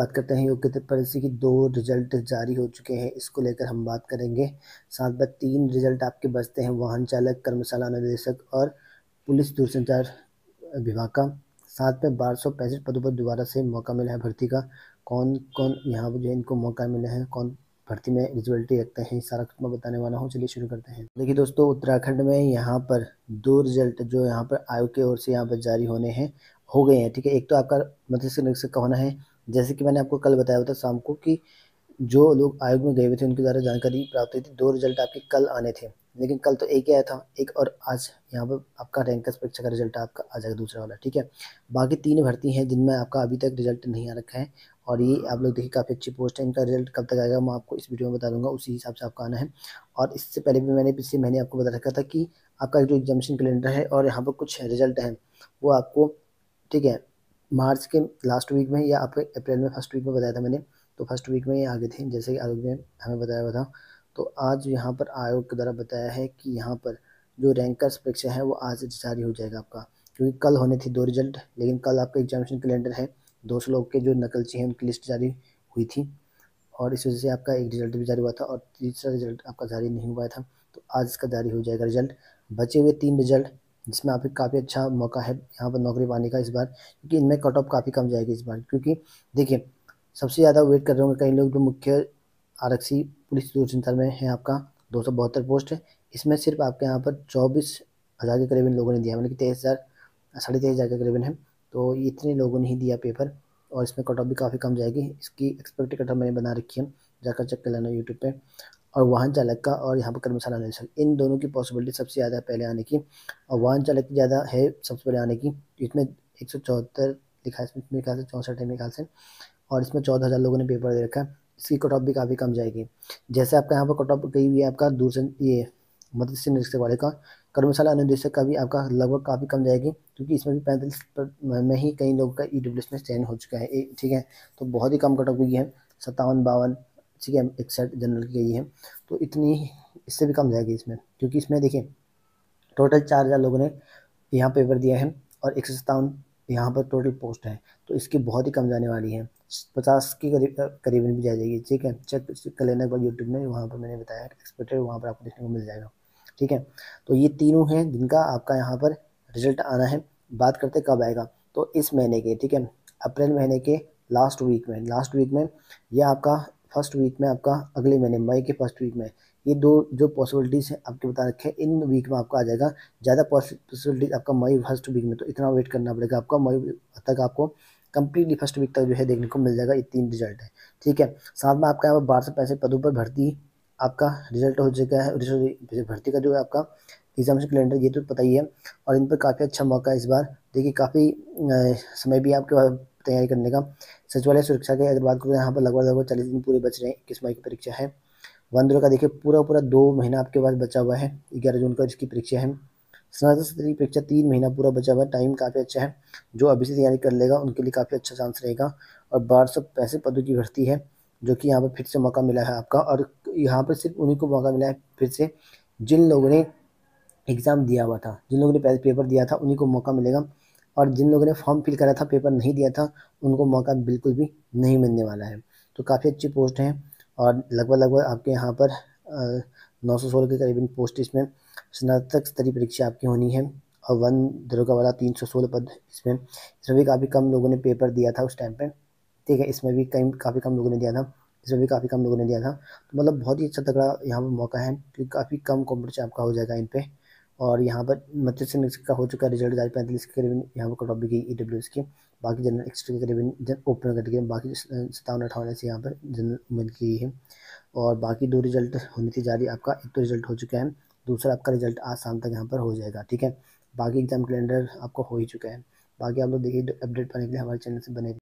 बात करते हैं, योग्यता परीक्षा की दो रिज़ल्ट जारी हो चुके हैं, इसको लेकर हम बात करेंगे। साथ में तीन रिज़ल्ट आपके बचते हैं, वाहन चालक, कर्मशाला निदेशक और पुलिस दूरसंचार विभाग का। साथ में बारह सौ पैंसठ पदों पर दोबारा से मौका मिला है भर्ती का। कौन कौन यहाँ पर जो है, इनको मौका मिला है, कौन भर्ती में एलिजिबिलिटी रखते हैं, सारा मैं बताने वाला हूँ। चलिए शुरू करते हैं। देखिए दोस्तों, उत्तराखंड में यहाँ पर दो रिज़ल्ट जो यहाँ पर आयोग की ओर से यहाँ पर जारी होने हैं, हो गए हैं, ठीक है? एक तो आपका मत्स्य निरीक्षक का होना है जैसे कि मैंने आपको कल बताया था शाम को कि जो लोग आयोग में गए हुए थे, उनके द्वारा जानकारी प्राप्त हुई थी। दो रिज़ल्ट आपके कल आने थे। लेकिन कल तो एक ही आया था, एक और आज यहाँ पर आपका रैंकर्स परीक्षा का रिज़ल्ट आपका आ जाएगा दूसरा वाला, ठीक है? बाकी तीन भर्ती हैं जिनमें आपका अभी तक रिज़ल्ट नहीं आ रखा है और ये आप लोग देखिए काफ़ी अच्छी पोस्ट है, इनका रिज़ल्ट कब तक आएगा मैं आपको इस वीडियो में बता दूँगा, उसी हिसाब से आपका आना है। और इससे पहले भी मैंने पिछले महीने आपको बता रखा था कि आपका जो एग्जामिशन कैलेंडर है और यहाँ पर कुछ रिज़ल्ट हैं, वो आपको, ठीक है मार्च के लास्ट वीक में या आपके अप्रैल में फ़र्स्ट वीक में बताया था मैंने तो फ़र्स्ट वीक में ये आगे थे, जैसे कि आयोग ने हमें बताया हुआ था। तो आज यहाँ पर आयोग के द्वारा बताया है कि यहाँ पर जो रैंकर्स परीक्षा है, वो आज जारी हो जाएगा आपका। क्योंकि कल होने थी दो रिज़ल्ट लेकिन कल आपका एग्जामिनेशन कैलेंडर है, दो सौ लोग के जो नकलची हैं उनकी लिस्ट जारी हुई थी, और इस वजह से आपका एक रिज़ल्ट भी जारी हुआ था, और तीसरा रिज़ल्ट आपका जारी नहीं हुआ था तो आज इसका जारी हो जाएगा रिज़ल्ट बचे हुए तीन रिज़ल्ट जिसमें आपको काफ़ी अच्छा मौका है यहाँ पर नौकरी पाने का इस बार, क्योंकि इनमें कट ऑफ़ काफ़ी कम जाएगी इस बार। क्योंकि देखिए, सबसे ज़्यादा वेट कर रहे होंगे कई लोग जो मुख्य आरक्षी पुलिस दूरसंचार में है आपका, दो सौ बहत्तर पोस्ट। है इसमें सिर्फ़ आपके यहाँ पर चौबीस हज़ार के करीबन लोगों ने दिया मतलब कि तेईस हज़ार, साढ़े तेईस हज़ार के करीबन है। तो इतने लोगों ने ही दिया पेपर और इसमें कट ऑफ़ भी काफ़ी कम जाएगी। इसकी एक्सपेक्टेड कट ऑफ़ मैंने बना रखी है, जाकर चेक कर लेना यूट्यूब पे। और वाहन चालक का और यहाँ पर कर्मशाला निरीक्षक इन दोनों की पॉसिबिलिटी सबसे ज़्यादा पहले आने की और वाहन चालक की ज़्यादा है सबसे पहले आने की। इसमें एक सौ चौहत्तर लिखा है, इसमें ख्याल से चौंसठ है ख्याल से। और इसमें चौदह हज़ार लोगों ने पेपर दे रखा है। इसकी कट ऑफ़ भी काफ़ी कम जाएगी। जैसे आपका यहाँ पर कट ऑफ़ गई हुई है आपका दूर ये मत्स्य निरीक्षक वाले का। कर्मशाला अनुदेशक का भी आपका लगभग काफ़ी कम जाएगी, क्योंकि इसमें भी पैंतालीस में ही कई लोगों का ई डब्ल्यू में चयन हो चुका है। ठीक है तो बहुत ही कम कट ऑफ़ हुई है। सत्तावन, बावन ठीक है, एक सेट जनरल की गई है। तो इतनी इससे भी कम जाएगी इसमें, क्योंकि इसमें देखिए टोटल चार हज़ार लोगों ने यहाँ पेपर दिया है और एक सौ सत्तावन यहाँ पर टोटल पोस्ट है। तो इसकी बहुत ही कम जाने वाली है। पचास के करीब करीबन भी जा जाएगी, ठीक है। चेक कर लेने बाद यूट्यूब में, वहाँ पर मैंने बताया एक्सपेक्टेड वहाँ पर आपको देखने को मिल जाएगा, ठीक है। तो ये तीनों हैं जिनका आपका यहाँ पर रिज़ल्ट आना है। बात करते कब आएगा। तो इस महीने के, ठीक है, अप्रैल महीने के लास्ट वीक में लास्ट वीक में यह आपका फ़र्स्ट वीक में आपका, अगले महीने, मई के फ़र्स्ट वीक में, ये दो जो पॉसिबिलिटीज़ हैं आपके बता रखे हैं, इन वीक में आपका आ जाएगा। ज़्यादा पॉसिबिलिटीज आपका मई फ़र्स्ट वीक में तो इतना वेट करना पड़ेगा आपका, मई तक आपको कंप्लीटली फ़र्स्ट वीक तक जो है देखने को मिल जाएगा, ये तीन रिज़ल्ट है। ठीक है, साथ में आपका यहाँ पर बारह सौ पैंसठ पदों पर भर्ती आपका रिज़ल्ट हो चुका है भर्ती का जो है आपका एग्जामिनेशन कैलेंडर ये तो पता ही है, और इन पर काफ़ी अच्छा मौका है इस बार। देखिए, काफ़ी समय भी आपके तैयारी करने का। सचिवालय सुरक्षा के अगर बात करें, यहाँ पर लगभग लगभग चालीस दिन पूरे बच रहे हैं, इक्कीस मई की परीक्षा है। वंदर का देखिए, पूरा पूरा दो महीना आपके पास बचा हुआ है, ग्यारह जून का इसकी परीक्षा है। स्नातक स्तरीय परीक्षा तीन महीना पूरा बचा हुआ है, टाइम काफ़ी अच्छा है। जो अभी से तैयारी कर लेगा, उनके लिए काफ़ी अच्छा चांस रहेगा। और बारह सौ पैंसठ पदों की भर्ती है, जो कि यहाँ पर फिर से मौका मिला है आपका। और यहाँ पर सिर्फ़ उन्हीं को मौका मिला है, फिर से जिन लोगों ने एग्ज़ाम दिया हुआ था, जिन लोगों ने पहले पेपर दिया था, उन्हीं को मौका मिलेगा। और जिन लोगों ने फॉर्म फिल करा था पेपर नहीं दिया था, उनको मौका बिल्कुल भी नहीं मिलने वाला है। तो काफ़ी अच्छी पोस्ट हैं और लगभग लगभग आपके यहाँ पर नौ सौ सोलह के करीबन पोस्ट इसमें स्नातक स्तरीय परीक्षा आपकी होनी है और वन दरोगा वाला तीन सौ सोलह पद इसमें। इसमें भी काफ़ी कम लोगों ने पेपर दिया था उस टाइम पे। ठीक है, इसमें भी कई, काफ़ी कम लोगों ने दिया था। इसमें भी काफ़ी कम लोगों ने दिया था। तो मतलब बहुत ही अच्छा तगड़ा यहाँ पर मौका है, क्योंकि काफ़ी कम कॉम्पिटिशन आपका हो जाएगा इन पर और यहाँ पर मत्स्य का हो चुका है रिज़ल्ट जारी पैंतालीस के करीबन यहाँ पर कट ऑफ़ भी गई ई डब्ल्यू एस की। बाकी जनरल एक्स्ट्रा के करीबन जन ओपन कर दिए बाकी सत्तावन, अठावन ऐसे यहाँ पर जनरल उम्मीद की है। और बाकी दो रिज़ल्ट होने थी जारी आपका एक तो रिज़ल्ट हो चुका है, दूसरा आपका रिज़ल्ट आज शाम तक यहाँ पर हो जाएगा, ठीक है? बाकी एग्ज़ाम कैलेंडर आपको हो ही चुका है। बाकी आप लोग देखिए अपडेट पाने के लिए हमारे चैनल से बने